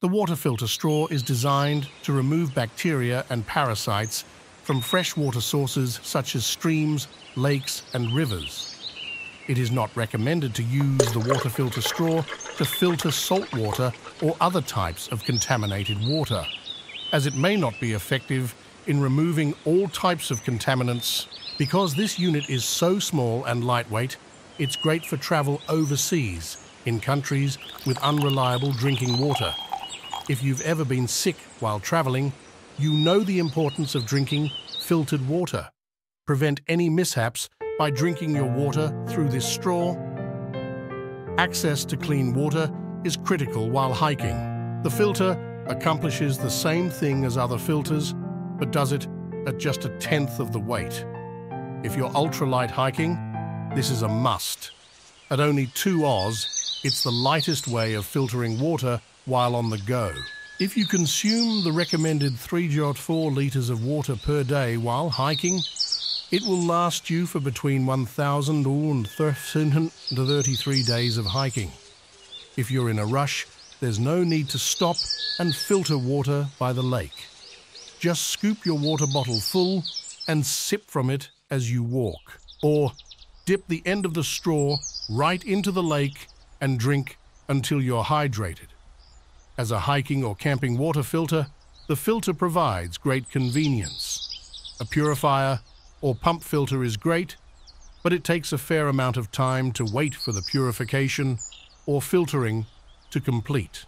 The water filter straw is designed to remove bacteria and parasites from freshwater sources such as streams, lakes and rivers. It is not recommended to use the water filter straw to filter salt water or other types of contaminated water, as it may not be effective in removing all types of contaminants. Because this unit is so small and lightweight, it's great for travel overseas in countries with unreliable drinking water. If you've ever been sick while traveling, you know the importance of drinking filtered water. Prevent any mishaps by drinking your water through this straw. Access to clean water is critical while hiking. The filter accomplishes the same thing as other filters, but does it at just a tenth of the weight. If you're ultralight hiking, this is a must. At only 2 Oz, it's the lightest way of filtering water while on the go. If you consume the recommended 3.4 litres of water per day while hiking, it will last you for between 1,000 and 1,333 days of hiking. If you're in a rush, there's no need to stop and filter water by the lake. Just scoop your water bottle full and sip from it as you walk. Or dip the end of the straw right into the lake and drink until you're hydrated. As a hiking or camping water filter, the filter provides great convenience. A purifier or pump filter is great, but it takes a fair amount of time to wait for the purification or filtering to complete.